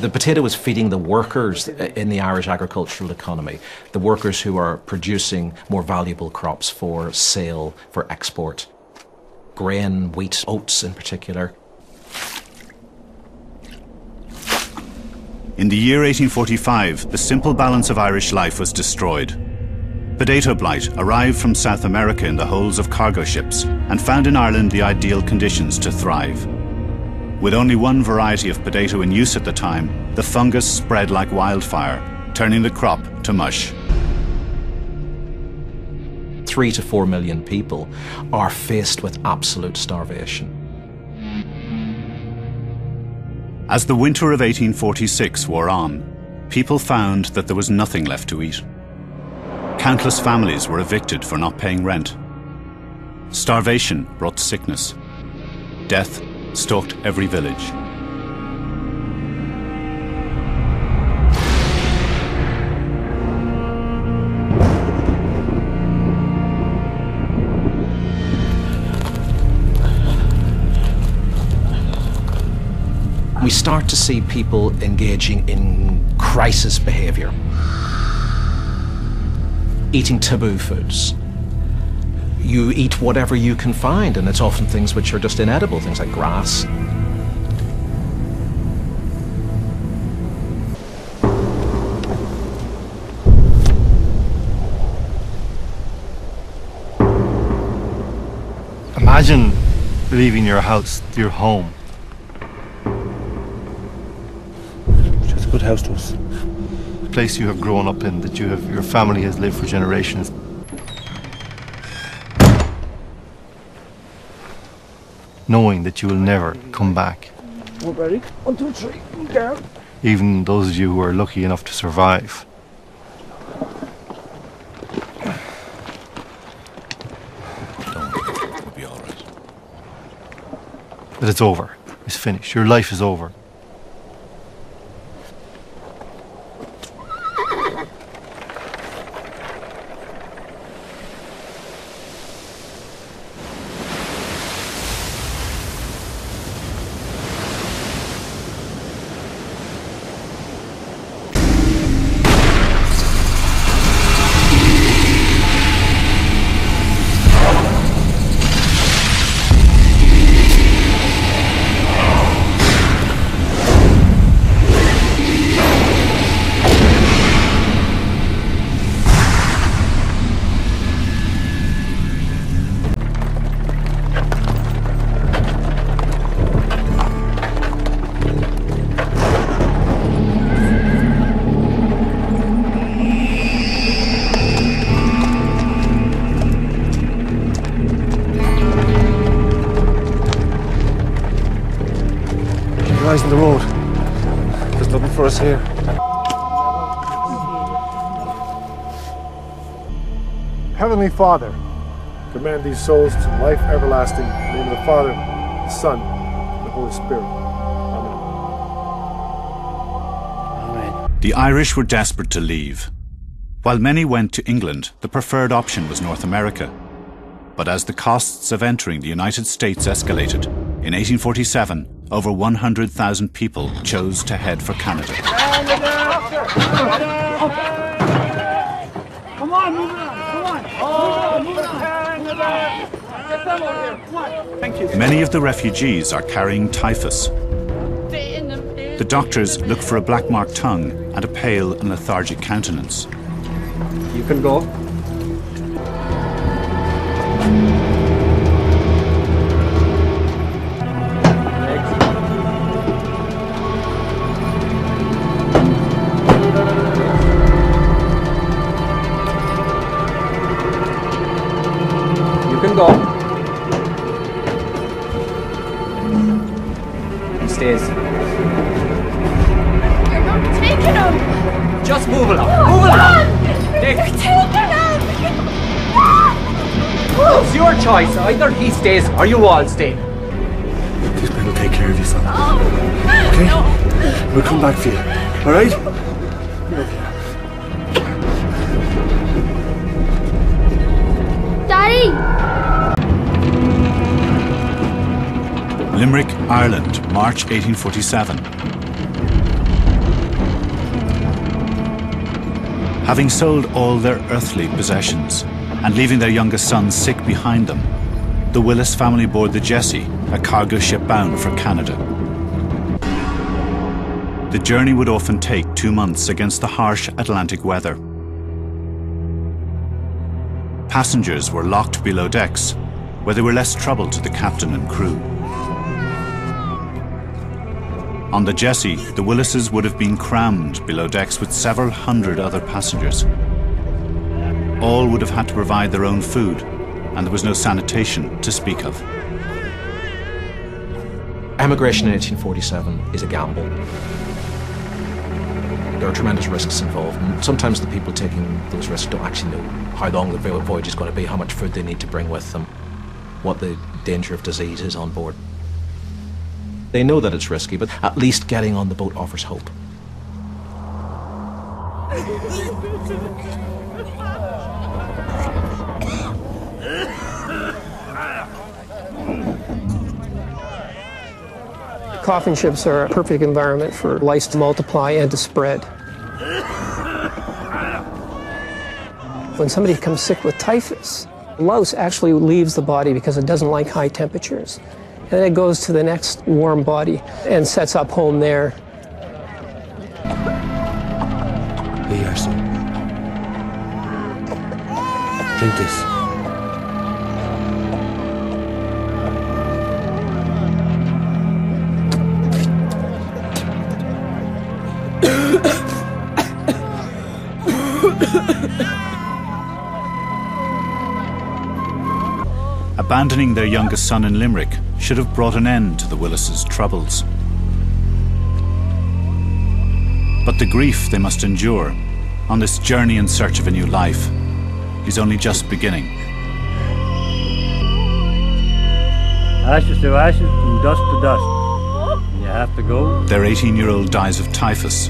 The potato is feeding the workers in the Irish agricultural economy, the workers who are producing more valuable crops for sale, for export. Grain, wheat, oats in particular. In the year 1845, the simple balance of Irish life was destroyed. Potato blight arrived from South America in the holds of cargo ships and found in Ireland the ideal conditions to thrive. With only one variety of potato in use at the time, the fungus spread like wildfire, turning the crop to mush. Three to four million people are faced with absolute starvation. As the winter of 1846 wore on, people found that there was nothing left to eat. Countless families were evicted for not paying rent. Starvation brought sickness. Death stalked every village. we start to see people engaging in crisis behaviour, eating taboo foods. You eat whatever you can find, and it's often things which are just inedible, things like grass. Imagine leaving your house, your home, It's a good house to us. The place you have grown up in, that you have, your family has lived for generations. Knowing that you will never come back. We're ready. One, two, three, go. Even those of you who are lucky enough to survive. It'll be all right. That it's over. It's finished. Your life is over. There's nothing for us here. Heavenly Father, command these souls to life everlasting. In the name of the Father, the Son, and the Holy Spirit. Amen. The Irish were desperate to leave. While many went to England, the preferred option was North America. But as the costs of entering the United States escalated, in 1847, over 100,000 people chose to head for Canada. Come on, move on, come on. Oh, move on, move. Get them over here, come. Thank you. Many of the refugees are carrying typhus. The doctors look for a black marked tongue and a pale and lethargic countenance. You can go. place are you all staying? These men will take care of you, son. Oh, okay? No. We'll come back for you. Alright? Daddy! Limerick, Ireland, March 1847. Having sold all their earthly possessions and leaving their youngest son sick behind them, the Willis family board the Jessie, a cargo ship bound for Canada. The journey would often take two months against the harsh Atlantic weather. Passengers were locked below decks, where they were less trouble to the captain and crew. On the Jessie, the Willises would have been crammed below decks with several hundred other passengers. All would have had to provide their own food, and there was no sanitation to speak of. Emigration in 1847 is a gamble. There are tremendous risks involved, and sometimes the people taking those risks don't actually know how long the voyage is going to be, how much food they need to bring with them, what the danger of disease is on board. They know that it's risky, but at least getting on the boat offers hope. Coffin ships are a perfect environment for lice to multiply and to spread. When somebody comes sick with typhus, louse actually leaves the body because it doesn't like high temperatures. And then it goes to the next warm body and sets up home there. Here you are, son. Drink this. Abandoning their youngest son in Limerick should have brought an end to the Willises' troubles. But the grief they must endure on this journey in search of a new life is only just beginning. Ashes to ashes and dust to dust. You have to go. Their 18 year old dies of typhus.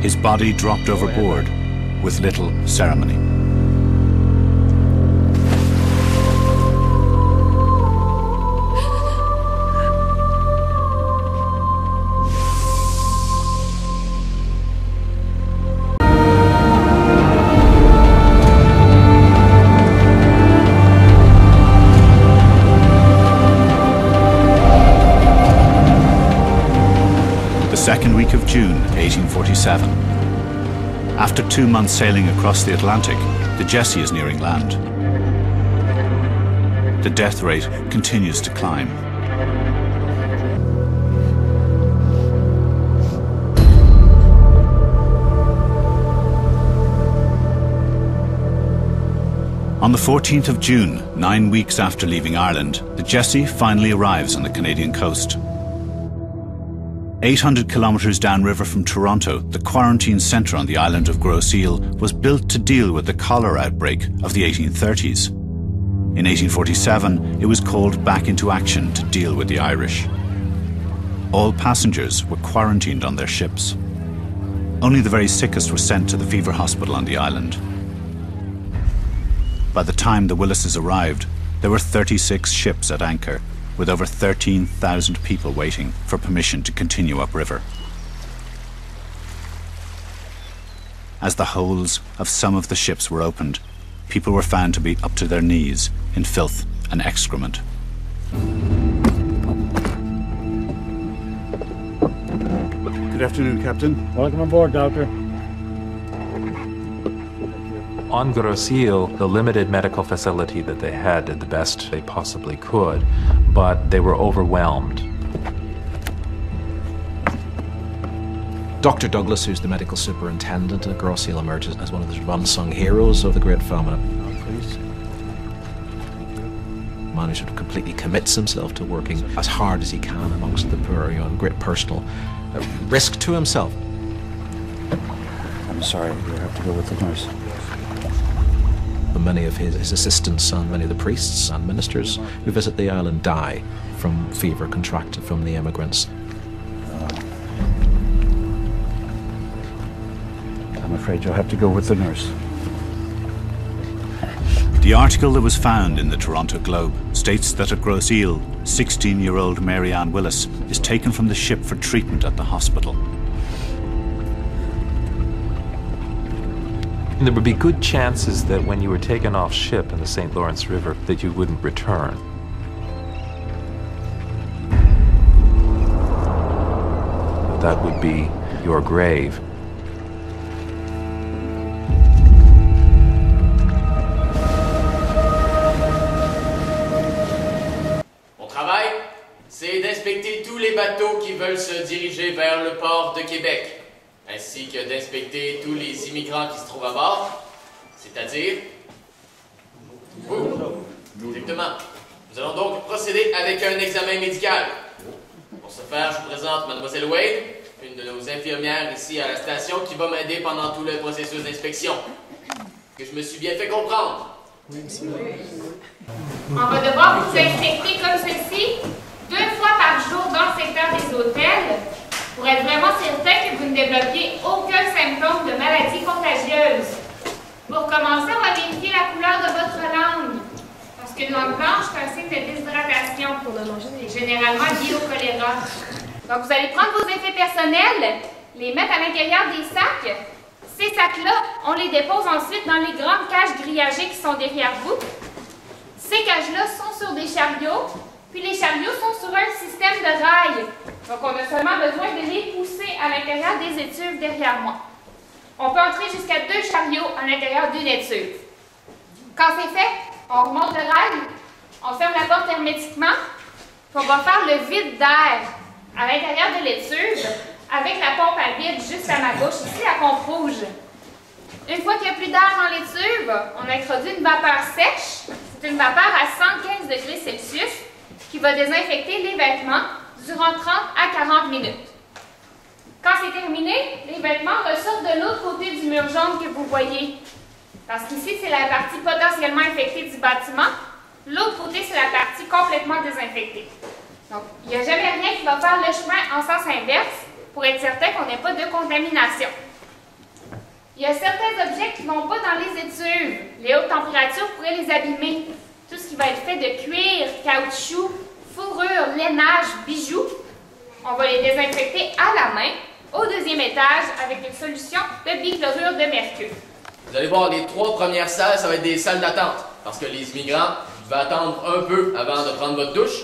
His body dropped overboard with little ceremony. second week of June 1847. After two months sailing across the Atlantic, the Jessie is nearing land. The death rate continues to climb. On the 14th of June, nine weeks after leaving Ireland, the Jessie finally arrives on the Canadian coast. 800 kilometres downriver from Toronto, the quarantine centre on the island of Grosse Ile was built to deal with the cholera outbreak of the 1830s. In 1847, it was called back into action to deal with the Irish. All passengers were quarantined on their ships. Only the very sickest were sent to the fever hospital on the island. By the time the Willises arrived, there were 36 ships at anchor with over 13,000 people waiting for permission to continue upriver. As the holds of some of the ships were opened, people were found to be up to their knees in filth and excrement. Good afternoon, Captain. Welcome aboard, Doctor. On Grosse Ile, the limited medical facility that they had did the best they possibly could, but they were overwhelmed. Dr. Douglas, who's the medical superintendent at Grosse Ile, emerges as one of the unsung heroes of the Great Famine. Man who sort of completely commits himself to working as hard as he can amongst the poor, you know, great personal uh, risk to himself. I'm sorry, you have to go with the nurse. But many of his, his assistants and many of the priests and ministers who visit the island die from fever contracted from the immigrants. Uh, I'm afraid you'll have to go with the nurse. The article that was found in the Toronto Globe states that at Grosse Ile, 16 year old Mary Ann Willis is taken from the ship for treatment at the hospital. And there would be good chances that when you were taken off ship in the St. Lawrence River that you wouldn't return. That would be your grave. Mon travail, c'est d'inspecter tous les bateaux qui veulent se diriger vers le port de Québec, ainsi que d'inspecter tous les immigrants qui se trouvent à bord, c'est-à-dire vous. Exactement. Nous allons donc procéder avec un examen médical. Pour ce faire, je vous présente Mademoiselle Wade, une de nos infirmières ici à la station, qui va m'aider pendant tout le processus d'inspection. Que je me suis bien fait comprendre. On va devoir vous inspecter comme ceci deux fois par jour dans le secteur des hôtels pour être vraiment certain que vous ne développiez aucun symptôme de maladie contagieuse. Pour commencer, on va vérifier la couleur de votre langue. Parce qu'une langue blanche, c'est un signe de déshydratation. C'est généralement lié au choléra. Donc, vous allez prendre vos effets personnels, les mettre à l'intérieur des sacs. Ces sacs-là, on les dépose ensuite dans les grandes cages grillagées qui sont derrière vous. Ces cages-là sont sur des chariots, puis les chariots sont sur un système de rails. Donc, on a seulement besoin de les pousser à l'intérieur des étuves derrière moi. On peut entrer jusqu'à deux chariots à l'intérieur d'une étuve. Quand c'est fait, on remonte le rail, on ferme la porte hermétiquement, puis on va faire le vide d'air à l'intérieur de l'étuve avec la pompe à vide juste à ma gauche, ici, la pompe rouge. Une fois qu'il n'y a plus d'air dans l'étuve, on introduit une vapeur sèche. C'est une vapeur à 115 degrés Celsius qui va désinfecter les vêtements durant 30 à 40 minutes. Quand c'est terminé, les vêtements ressortent de l'autre côté du mur jaune que vous voyez. Parce qu'ici, c'est la partie potentiellement infectée du bâtiment. L'autre côté, c'est la partie complètement désinfectée. Donc, il n'y a jamais rien qui va faire le chemin en sens inverse pour être certain qu'on n'ait pas de contamination. Il y a certains objets qui ne vont pas dans les étuves. Les hautes températures pourraient les abîmer. Tout ce qui va être fait de cuir, caoutchouc, fourrure, lainage, bijoux, on va les désinfecter à la main au deuxième étage avec une solution de bichlorure de mercure. Vous allez voir, les trois premières salles, ça va être des salles d'attente. Parce que les immigrants devaient attendre un peu avant de prendre votre douche.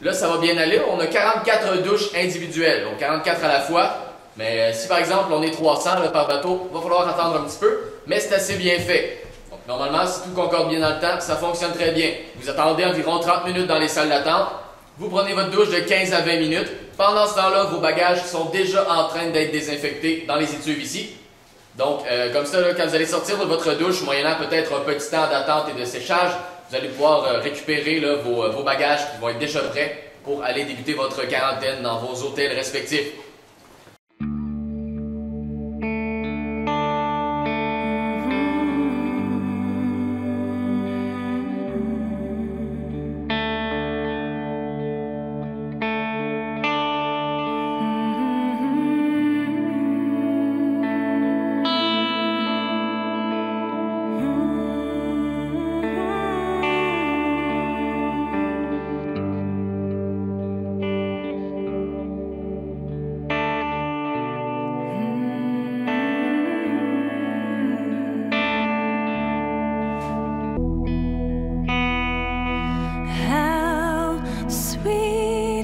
Là, ça va bien aller. On a 44 douches individuelles, donc 44 à la fois. Mais euh, si par exemple on est 300 là, par bateau, il va falloir attendre un petit peu, mais c'est assez bien fait. Donc normalement, si tout concorde bien dans le temps, ça fonctionne très bien. Vous attendez environ 30 minutes dans les salles d'attente. Vous prenez votre douche de 15 à 20 minutes. Pendant ce temps-là, vos bagages sont déjà en train d'être désinfectés dans les étuves ici. Donc, euh, comme ça, quand vous allez sortir de votre douche, moyennant peut-être un petit temps d'attente et de séchage, vous allez pouvoir euh, récupérer vos, euh, vos bagages qui vont être déjà prêts pour aller débuter votre quarantaine dans vos hôtels respectifs.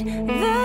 the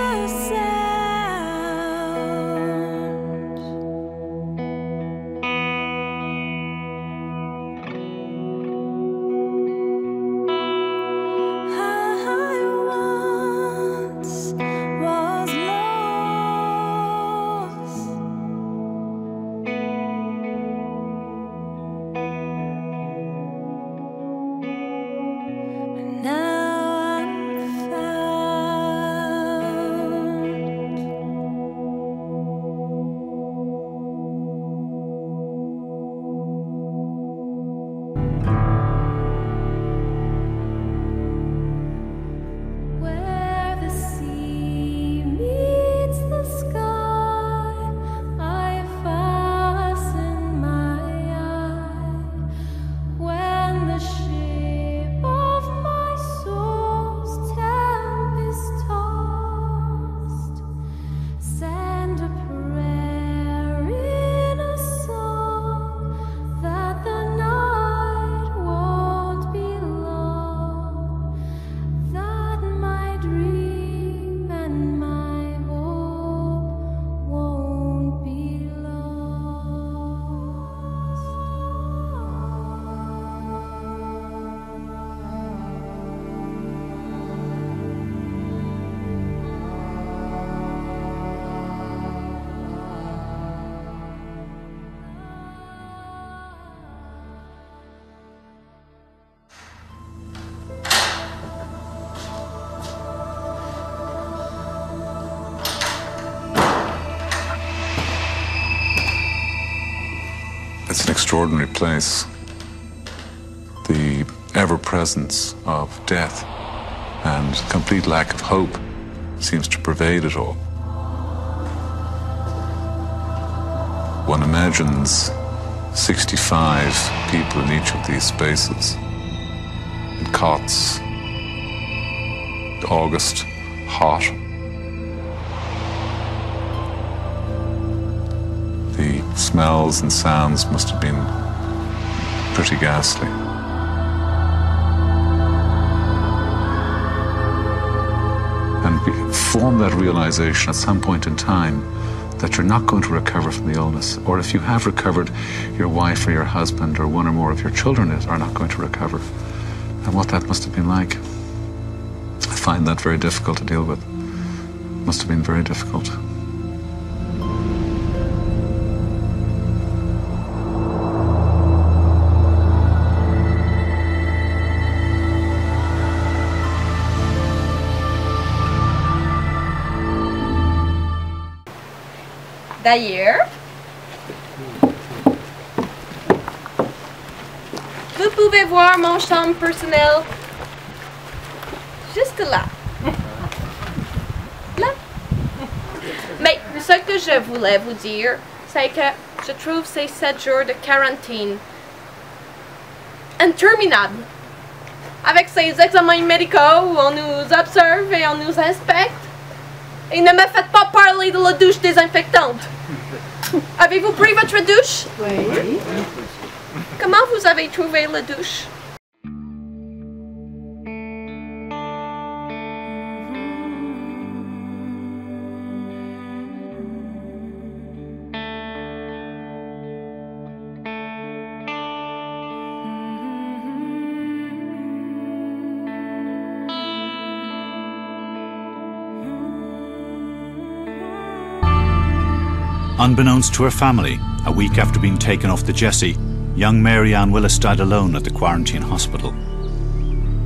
extraordinary place. The ever presence of death and complete lack of hope seems to pervade it all. One imagines 65 people in each of these spaces, in cots, August, hot. Smells and sounds must have been pretty ghastly. And form that realization at some point in time that you're not going to recover from the illness. Or if you have recovered, your wife or your husband or one or more of your children are not going to recover. And what that must have been like. I find that very difficult to deal with. Must have been very difficult. D'ailleurs, vous pouvez voir mon chambre personnelle juste là. Là. Mais ce que je voulais vous dire, c'est que je trouve ces 7 jours de quarantaine interminables. Avec ces examens médicaux où on nous observe et on nous inspecte. Et ne me faites pas parler de la douche désinfectante. Avez-vous pris votre douche? Oui. Comment vous avez trouvé la douche? Unbeknownst to her family, a week after being taken off the Jessie, young Mary Ann Willis died alone at the quarantine hospital.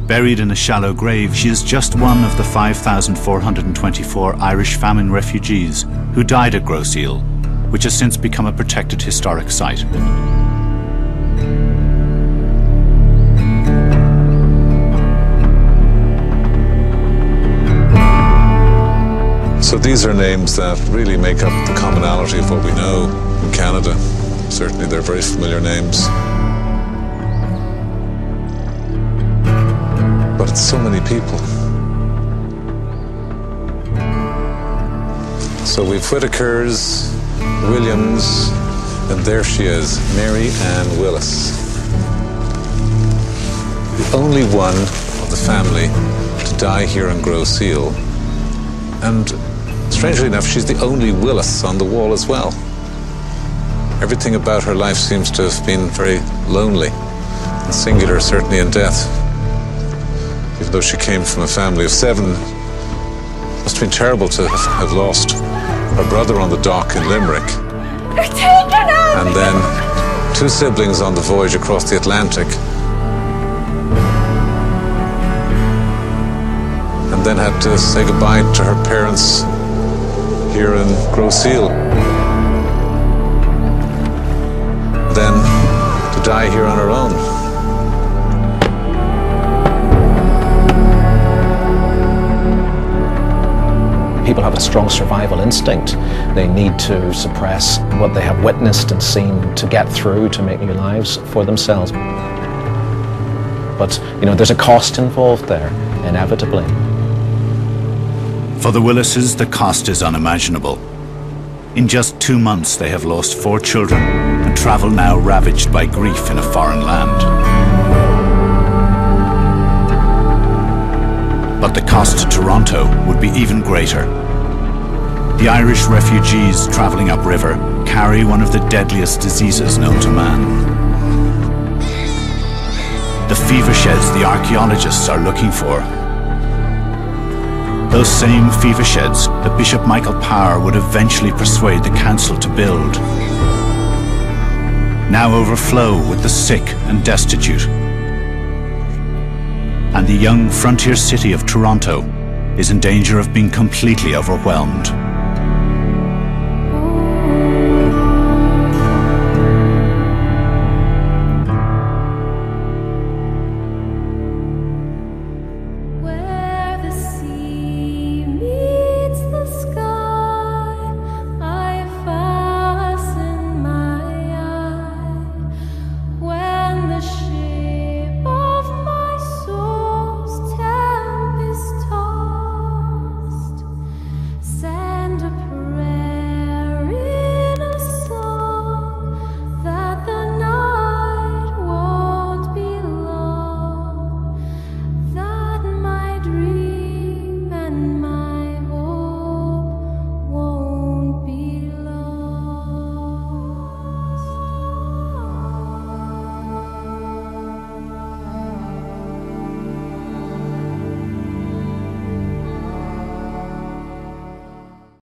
Buried in a shallow grave, she is just one of the 5,424 Irish famine refugees who died at Grosse Ile, which has since become a protected historic site. So these are names that really make up the commonality of what we know in Canada. Certainly, they're very familiar names. But it's so many people. So we've Whitakers, Williams, and there she is, Mary Ann Willis. The only one of the family to die here in Grosse Ile. And strangely enough, she's the only Willis on the wall as well. Everything about her life seems to have been very lonely and singular, certainly in death. Even though she came from a family of seven, it must have been terrible to have lost her brother on the dock in Limerick. They're taking us! And then two siblings on the voyage across the Atlantic. And then had to say goodbye to her parents here in Ile. Then to die here on her own. People have a strong survival instinct. They need to suppress what they have witnessed and seen to get through to make new lives for themselves. But, you know, there's a cost involved there, inevitably. For the Willises, the cost is unimaginable. In just two months, they have lost four children and travel now ravaged by grief in a foreign land. But the cost to Toronto would be even greater. The Irish refugees travelling upriver carry one of the deadliest diseases known to man. The fever sheds the archaeologists are looking for those same fever sheds that Bishop Michael Power would eventually persuade the council to build. Now overflow with the sick and destitute. And the young frontier city of Toronto is in danger of being completely overwhelmed.